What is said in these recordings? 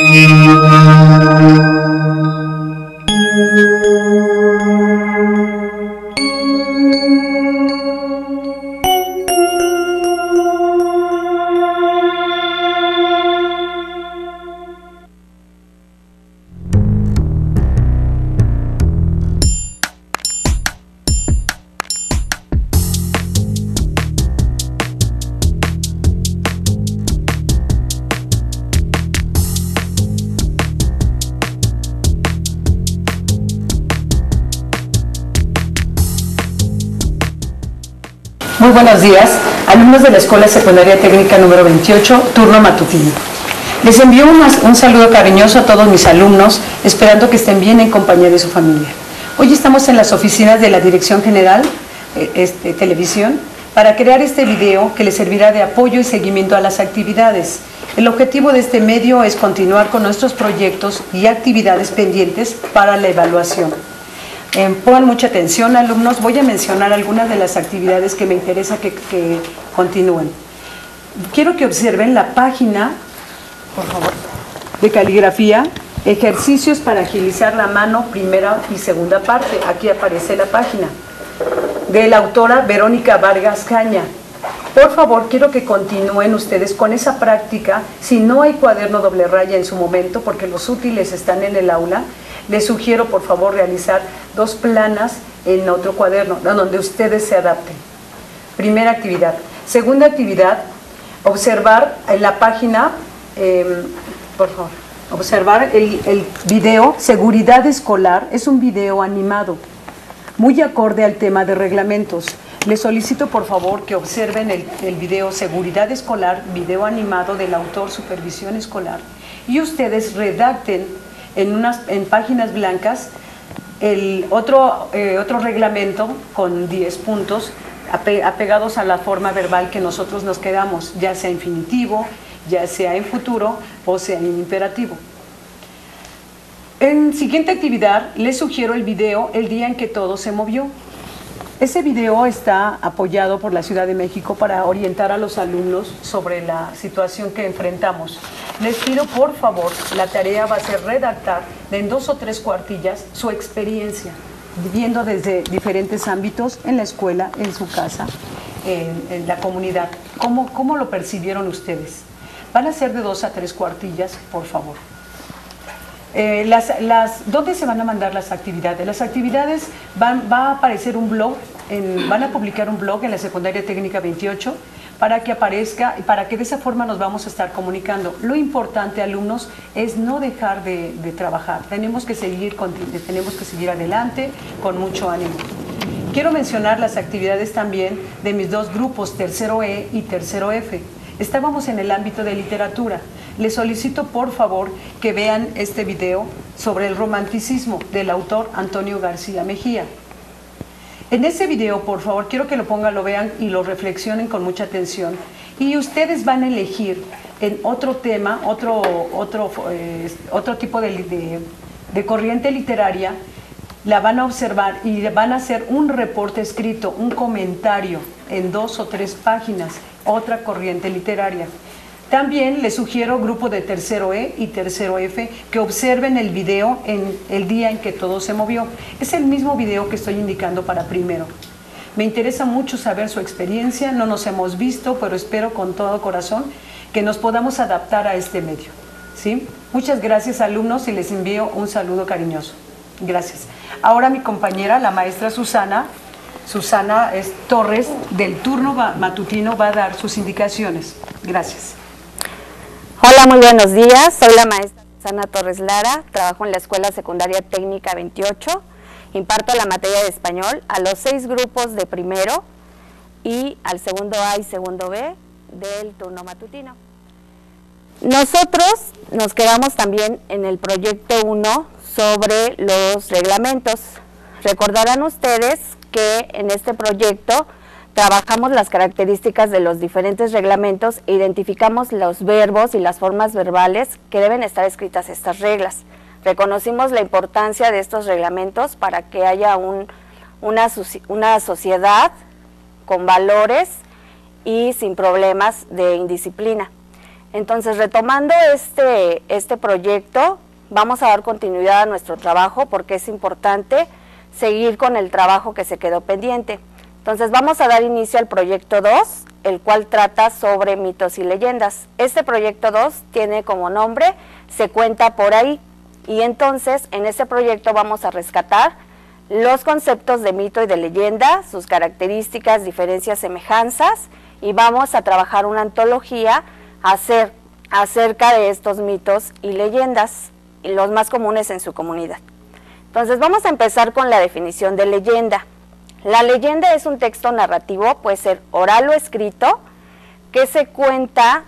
Música Muy buenos días, alumnos de la Escuela Secundaria Técnica número 28, turno matutino. Les envío un, saludo cariñoso a todos mis alumnos, esperando que estén bien en compañía de su familia. Hoy estamos en las oficinas de la Dirección General eh, este, Televisión para crear este video que les servirá de apoyo y seguimiento a las actividades. El objetivo de este medio es continuar con nuestros proyectos y actividades pendientes para la evaluación. Eh, pongan mucha atención, alumnos. Voy a mencionar algunas de las actividades que me interesa que, que continúen. Quiero que observen la página, por favor, de caligrafía, ejercicios para agilizar la mano, primera y segunda parte. Aquí aparece la página de la autora Verónica Vargas Caña. Por favor, quiero que continúen ustedes con esa práctica. Si no hay cuaderno doble raya en su momento, porque los útiles están en el aula, les sugiero por favor realizar dos planas en otro cuaderno, donde ustedes se adapten. Primera actividad. Segunda actividad, observar en la página, eh, por favor, observar el, el video Seguridad Escolar, es un video animado, muy acorde al tema de reglamentos. Les solicito por favor que observen el, el, video Seguridad Escolar, video animado del autor Supervisión Escolar, y ustedes redacten en, páginas blancas el otro, eh, otro reglamento con 10 puntos apegados a la forma verbal que nosotros nos quedamos, ya sea infinitivo, ya sea en futuro o sea en imperativo. En siguiente actividad les sugiero el video El día en que todo se movió. Ese video está apoyado por la Ciudad de México para orientar a los alumnos sobre la situación que enfrentamos. Les pido por favor, la tarea va a ser redactar en dos o tres cuartillas su experiencia, viendo desde diferentes ámbitos en la escuela, en su casa, en, la comunidad. ¿Cómo, ¿Cómo lo percibieron ustedes? Van a ser de dos a tres cuartillas, por favor. Eh, las, ¿Dónde se van a mandar las actividades? Las actividades van, va a aparecer un blog, van a publicar un blog en la Secundaria Técnica 28 para que aparezca y para que de esa forma nos vamos a estar comunicando. Lo importante, alumnos, es no dejar de, trabajar. Tenemos que, seguir, tenemos que seguir adelante con mucho ánimo. Quiero mencionar las actividades también de mis dos grupos, tercero E y tercero F. Estábamos en el ámbito de literatura. Les solicito por favor que vean este video sobre el romanticismo del autor Antonio García Mejía. En ese video, por favor, quiero que lo pongan, lo vean y lo reflexionen con mucha atención. Y ustedes van a elegir en otro tema, otro, otro, eh, otro tipo de, de, de corriente literaria, la van a observar y van a hacer un reporte escrito, un comentario en dos o tres páginas, otra corriente literaria. También les sugiero grupo de tercero E y tercero F que observen el video en el día en que todo se movió. Es el mismo video que estoy indicando para primero. Me interesa mucho saber su experiencia, no nos hemos visto, pero espero con todo corazón que nos podamos adaptar a este medio. ¿sí? Muchas gracias alumnos y les envío un saludo cariñoso. Gracias. Ahora mi compañera, la maestra Susana, Susana es Torres, del turno matutino, va a dar sus indicaciones. Gracias. Hola, muy buenos días. Soy la maestra Susana Torres Lara, trabajo en la Escuela Secundaria Técnica 28. Imparto la materia de español a los seis grupos de primero y al segundo A y segundo B del turno matutino. Nosotros nos quedamos también en el proyecto 1 sobre los reglamentos. Recordarán ustedes que en este proyecto trabajamos las características de los diferentes reglamentos e identificamos los verbos y las formas verbales que deben estar escritas estas reglas. Reconocimos la importancia de estos reglamentos para que haya un, una, una sociedad con valores y sin problemas de indisciplina. Entonces, retomando este, este proyecto, vamos a dar continuidad a nuestro trabajo porque es importante seguir con el trabajo que se quedó pendiente. Entonces, vamos a dar inicio al proyecto 2, el cual trata sobre mitos y leyendas. Este proyecto 2 tiene como nombre Se cuenta por ahí. Y entonces, en este proyecto vamos a rescatar los conceptos de mito y de leyenda, sus características, diferencias, semejanzas, y vamos a trabajar una antología hacer, acerca de estos mitos y leyendas, los más comunes en su comunidad. Entonces vamos a empezar con la definición de leyenda. La leyenda es un texto narrativo, puede ser oral o escrito, que se cuenta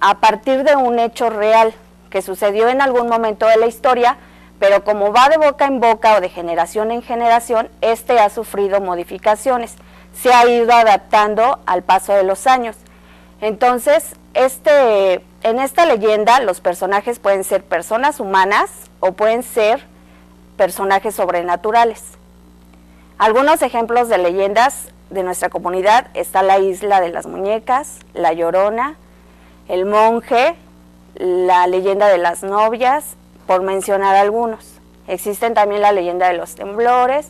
a partir de un hecho real que sucedió en algún momento de la historia, pero como va de boca en boca o de generación en generación, este ha sufrido modificaciones, se ha ido adaptando al paso de los años. Entonces, este, en esta leyenda los personajes pueden ser personas humanas o pueden ser personajes sobrenaturales. Algunos ejemplos de leyendas de nuestra comunidad está la isla de las muñecas, la llorona, el monje, la leyenda de las novias, por mencionar algunos. Existen también la leyenda de los temblores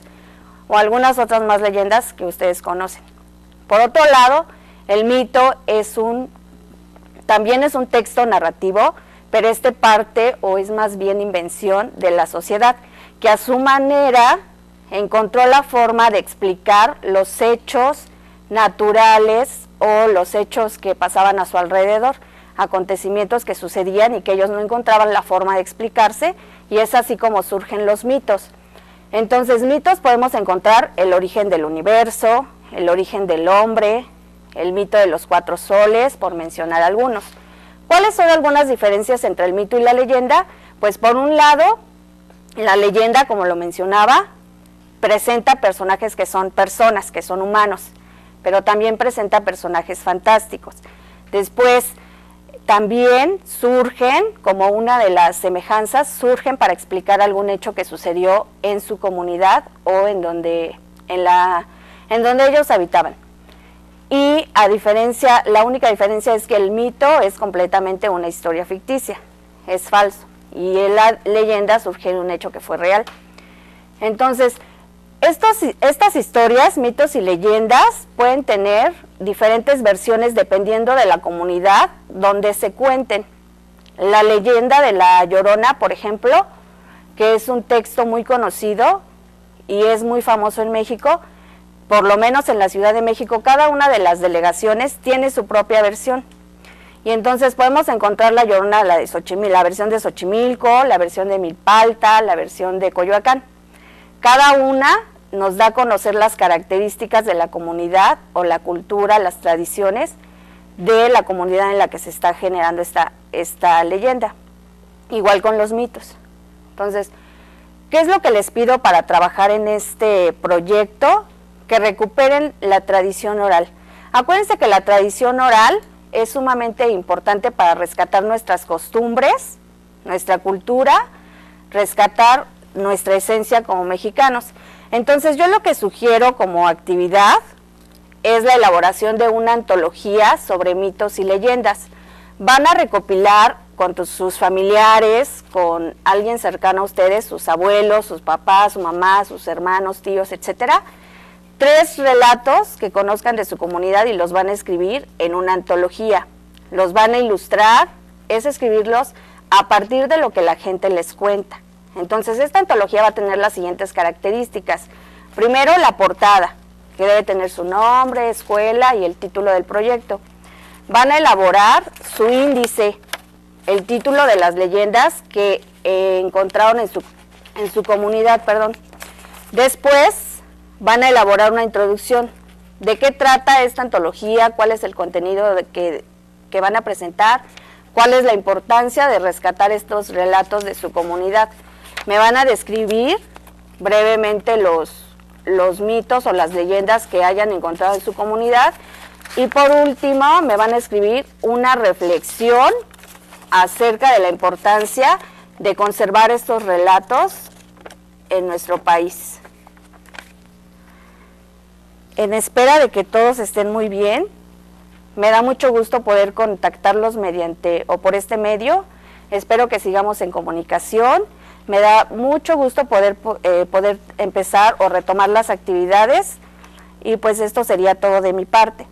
o algunas otras más leyendas que ustedes conocen. Por otro lado, el mito es un, también es un texto narrativo, pero este parte o es más bien invención de la sociedad, que a su manera encontró la forma de explicar los hechos naturales o los hechos que pasaban a su alrededor, acontecimientos que sucedían y que ellos no encontraban la forma de explicarse, y es así como surgen los mitos. Entonces, mitos podemos encontrar el origen del universo, el origen del hombre, el mito de los cuatro soles, por mencionar algunos. ¿Cuáles son algunas diferencias entre el mito y la leyenda? Pues por un lado, la leyenda, como lo mencionaba, presenta personajes que son personas, que son humanos, pero también presenta personajes fantásticos. Después, también surgen, como una de las semejanzas, surgen para explicar algún hecho que sucedió en su comunidad o en donde, en la, en donde ellos habitaban. Y a diferencia, la única diferencia es que el mito es completamente una historia ficticia, es falso. Y en la leyenda surge un hecho que fue real. Entonces, estos, estas historias, mitos y leyendas pueden tener diferentes versiones dependiendo de la comunidad donde se cuenten. La leyenda de la Llorona, por ejemplo, que es un texto muy conocido y es muy famoso en México, por lo menos en la Ciudad de México, cada una de las delegaciones tiene su propia versión. Y entonces podemos encontrar la Llorona, la, de la versión de Xochimilco, la versión de Milpalta, la versión de Coyoacán. Cada una nos da a conocer las características de la comunidad o la cultura, las tradiciones de la comunidad en la que se está generando esta, esta leyenda. Igual con los mitos. Entonces, ¿qué es lo que les pido para trabajar en este proyecto? que recuperen la tradición oral. Acuérdense que la tradición oral es sumamente importante para rescatar nuestras costumbres, nuestra cultura, rescatar nuestra esencia como mexicanos. Entonces yo lo que sugiero como actividad es la elaboración de una antología sobre mitos y leyendas. Van a recopilar con sus familiares, con alguien cercano a ustedes, sus abuelos, sus papás, su mamá, sus hermanos, tíos, etcétera, tres relatos que conozcan de su comunidad y los van a escribir en una antología. Los van a ilustrar, es escribirlos a partir de lo que la gente les cuenta. Entonces, esta antología va a tener las siguientes características. Primero, la portada, que debe tener su nombre, escuela y el título del proyecto. Van a elaborar su índice, el título de las leyendas que eh, encontraron en su, en su comunidad, perdón. Después, van a elaborar una introducción. ¿De qué trata esta antología? ¿Cuál es el contenido que, que van a presentar? ¿Cuál es la importancia de rescatar estos relatos de su comunidad? Me van a describir brevemente los, los mitos o las leyendas que hayan encontrado en su comunidad. Y por último, me van a escribir una reflexión acerca de la importancia de conservar estos relatos en nuestro país en espera de que todos estén muy bien, Me da mucho gusto poder contactarlos mediante o por este medio. Espero que sigamos en comunicación. Me da mucho gusto poder, eh, poder empezar o retomar las actividades y pues esto sería todo de mi parte.